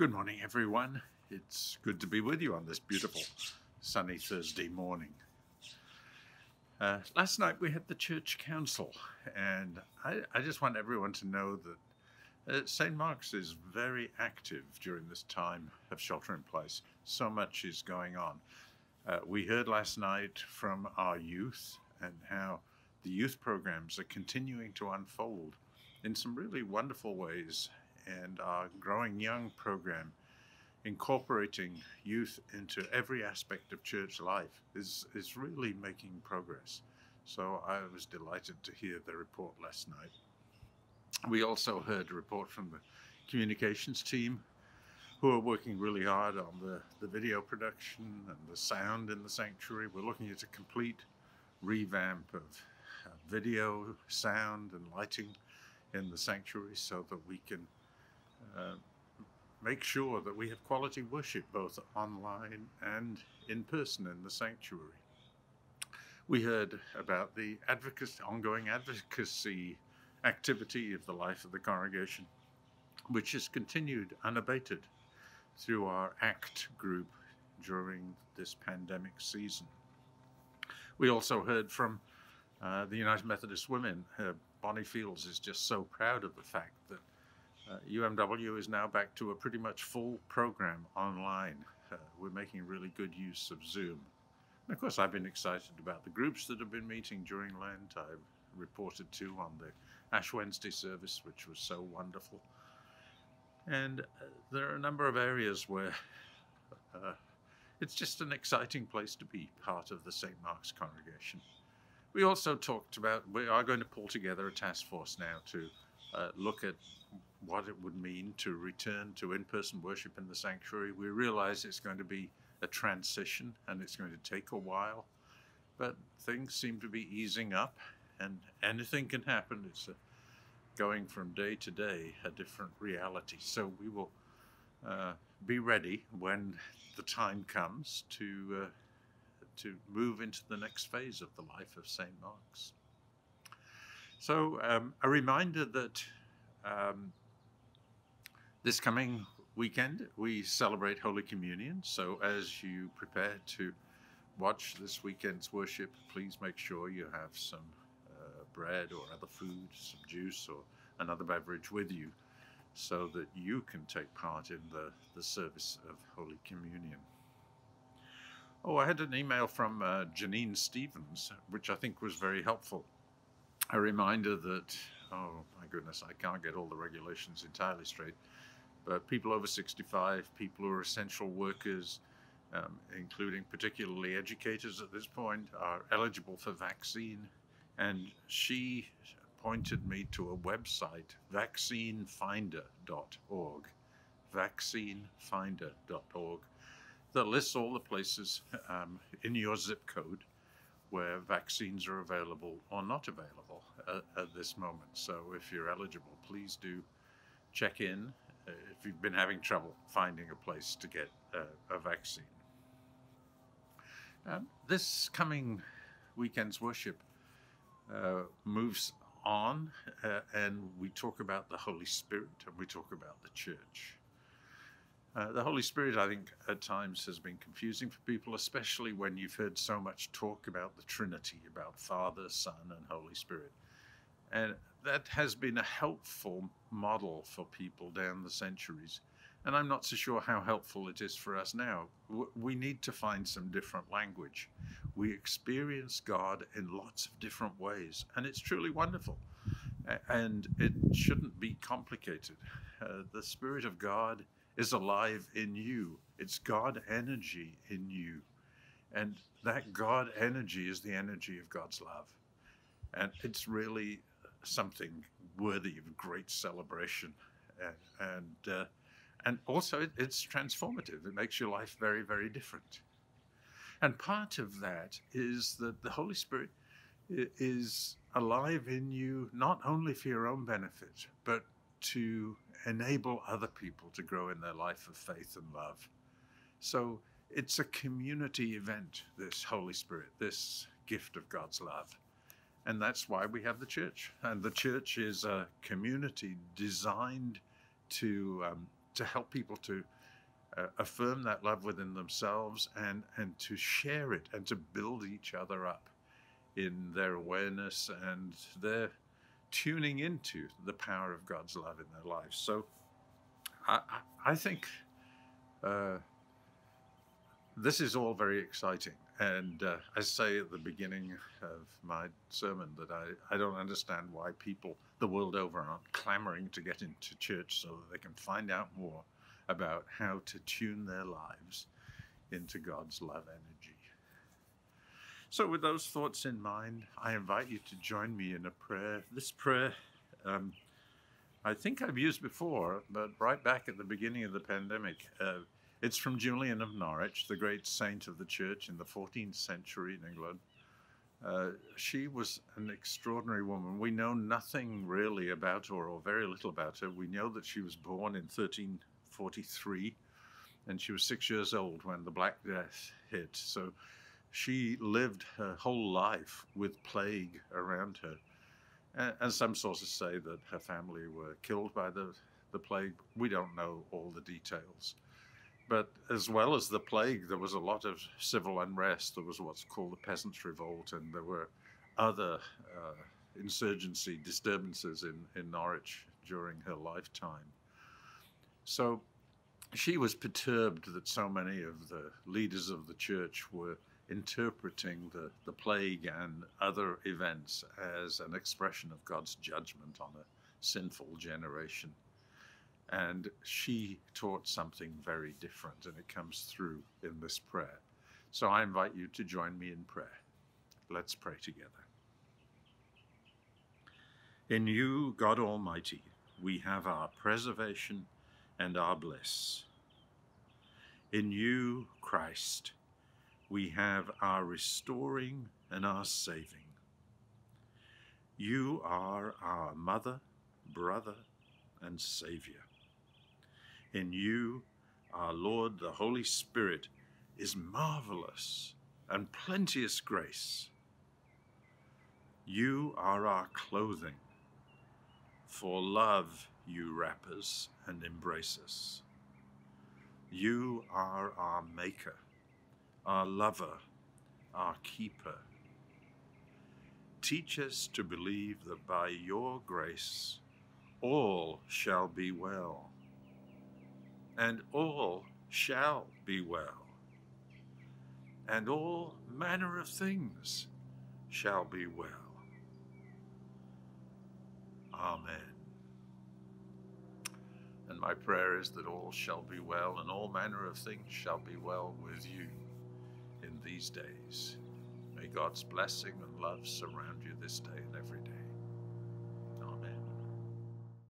Good morning, everyone. It's good to be with you on this beautiful sunny Thursday morning. Uh, last night we had the church council, and I, I just want everyone to know that uh, St. Mark's is very active during this time of shelter in place. So much is going on. Uh, we heard last night from our youth and how the youth programs are continuing to unfold in some really wonderful ways and our Growing Young program, incorporating youth into every aspect of church life, is, is really making progress. So I was delighted to hear the report last night. We also heard a report from the communications team who are working really hard on the, the video production and the sound in the sanctuary. We're looking at a complete revamp of uh, video, sound, and lighting in the sanctuary so that we can uh, make sure that we have quality worship both online and in person in the sanctuary. We heard about the advocacy, ongoing advocacy activity of the life of the congregation, which has continued unabated through our ACT group during this pandemic season. We also heard from uh, the United Methodist Women. Uh, Bonnie Fields is just so proud of the fact that UMW is now back to a pretty much full program online. Uh, we're making really good use of Zoom. And of course, I've been excited about the groups that have been meeting during Lent. I've reported to on the Ash Wednesday service, which was so wonderful. And uh, there are a number of areas where uh, it's just an exciting place to be part of the St. Mark's congregation. We also talked about, we are going to pull together a task force now to uh, look at what it would mean to return to in person worship in the sanctuary. We realize it's going to be a transition and it's going to take a while, but things seem to be easing up and anything can happen. It's a, going from day to day, a different reality. So we will uh, be ready when the time comes to, uh, to move into the next phase of the life of St. Mark's. So, um, a reminder that um, this coming weekend, we celebrate Holy Communion. So as you prepare to watch this weekend's worship, please make sure you have some uh, bread or other food, some juice or another beverage with you so that you can take part in the, the service of Holy Communion. Oh, I had an email from uh, Janine Stevens, which I think was very helpful. A reminder that, oh my goodness, I can't get all the regulations entirely straight but people over 65, people who are essential workers, um, including particularly educators at this point, are eligible for vaccine. And she pointed me to a website, vaccinefinder.org, vaccinefinder.org, that lists all the places um, in your zip code where vaccines are available or not available at, at this moment. So if you're eligible, please do check in if you've been having trouble finding a place to get a, a vaccine. Um, this coming weekend's worship uh, moves on, uh, and we talk about the Holy Spirit and we talk about the church. Uh, the Holy Spirit, I think, at times has been confusing for people, especially when you've heard so much talk about the Trinity, about Father, Son, and Holy Spirit. And that has been a helpful model for people down the centuries. And I'm not so sure how helpful it is for us now. We need to find some different language. We experience God in lots of different ways, and it's truly wonderful. And it shouldn't be complicated. Uh, the Spirit of God is alive in you, it's God energy in you. And that God energy is the energy of God's love. And it's really something worthy of great celebration, and and, uh, and also it, it's transformative. It makes your life very very different. And part of that is that the Holy Spirit is alive in you not only for your own benefit, but to enable other people to grow in their life of faith and love. So it's a community event, this Holy Spirit, this gift of God's love. And that's why we have the church. And the church is a community designed to, um, to help people to uh, affirm that love within themselves and, and to share it and to build each other up in their awareness and their tuning into the power of God's love in their lives. So I, I think uh, this is all very exciting. And uh, I say at the beginning of my sermon that I, I don't understand why people the world over aren't clamoring to get into church so that they can find out more about how to tune their lives into God's love energy. So, with those thoughts in mind, I invite you to join me in a prayer. This prayer, um, I think I've used before, but right back at the beginning of the pandemic. Uh, it's from Julian of Norwich, the great saint of the church in the 14th century in England. Uh, she was an extraordinary woman. We know nothing really about her, or very little about her. We know that she was born in 1343, and she was six years old when the Black Death hit. So she lived her whole life with plague around her. And, and some sources say that her family were killed by the, the plague. We don't know all the details. But as well as the plague, there was a lot of civil unrest. There was what's called the Peasants' Revolt, and there were other uh, insurgency disturbances in, in Norwich during her lifetime. So she was perturbed that so many of the leaders of the church were interpreting the, the plague and other events as an expression of God's judgment on a sinful generation. And she taught something very different, and it comes through in this prayer. So I invite you to join me in prayer. Let's pray together. In you, God Almighty, we have our preservation and our bliss. In you, Christ, we have our restoring and our saving. You are our mother, brother, and Savior. In you, our Lord, the Holy Spirit, is marvelous and plenteous grace. You are our clothing. For love you wrap us and embrace us. You are our maker, our lover, our keeper. Teach us to believe that by your grace all shall be well and all shall be well, and all manner of things shall be well. Amen. And my prayer is that all shall be well, and all manner of things shall be well with you in these days. May God's blessing and love surround you this day and every day.